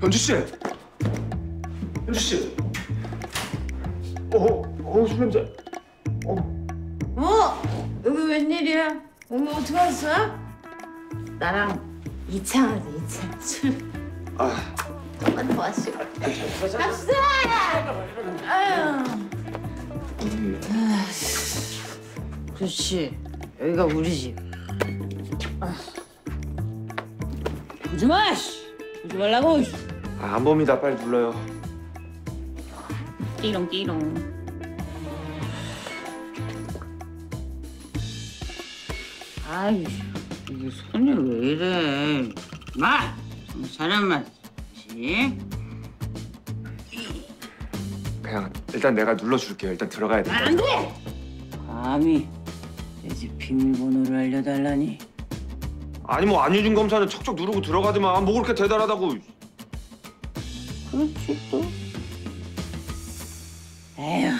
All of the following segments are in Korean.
현주 씨! 현주 씨! 어, 어, 술 냄새. 어? 여기 웬일이야? 여기 어떻게 왔어? 나랑 2차 하자, 2차. 술 아, 조금만 더 마시고. 갑시다! 아유. 그렇지. 여기가 우리 집. 아. 보지 마! 씨. 보지 말라고! 씨. 아, 안 봅니다. 빨리 불러요. 띠롱 띠롱. 아이, 이게 손이 왜 이래? 마! 사람만 지 그냥 일단 내가 눌러줄게요. 일단 들어가야 돼. 안 돼! 감히 내 집 비밀번호를 알려달라니. 아니 뭐 안유진 검사는 척척 누르고 들어가더만 뭐 그렇게 대단하다고. 그렇지 또. 에휴,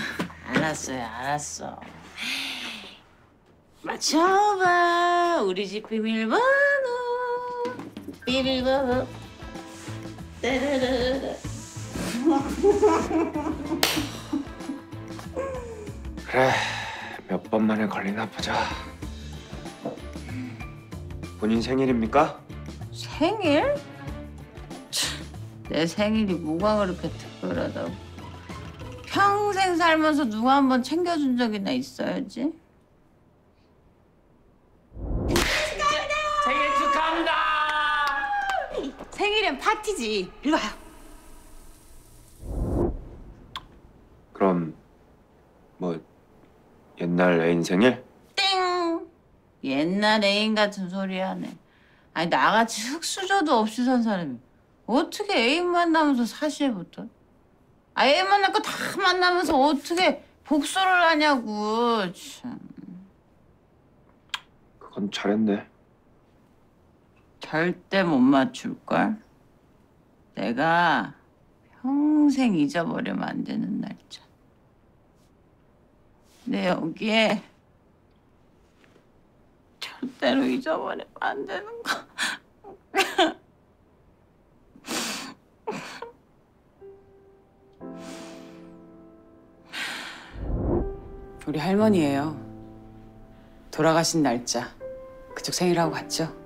알았어요, 알았어. 맞춰봐, 우리 집 비밀번호. 비밀번호. 따라라라. 그래 몇 번 만에 걸리나 보자. 본인 생일입니까? 생일? 참, 내 생일이 뭐가 그렇게 특별하다고. 평생 살면서 누가 한 번 챙겨준 적이나 있어야지. 생일 축하합니다. 생일엔 파티지. 이리 와요. 그럼 뭐 옛날 애인 생일? 땡! 옛날 애인 같은 소리 하네. 아니 나같이 흙수저도 없이 산 사람이 어떻게 애인 만나면서 사실부터? 아 애인 만날 거 다 만나면서 어떻게 복수를 하냐고 참. 그건 잘했네. 절대 못 맞출걸. 내가 평생 잊어버리면 안 되는 날짜. 내 여기에 절대로 잊어버리면 안 되는 거. 우리 할머니예요. 돌아가신 날짜 그쪽 생일하고 같죠?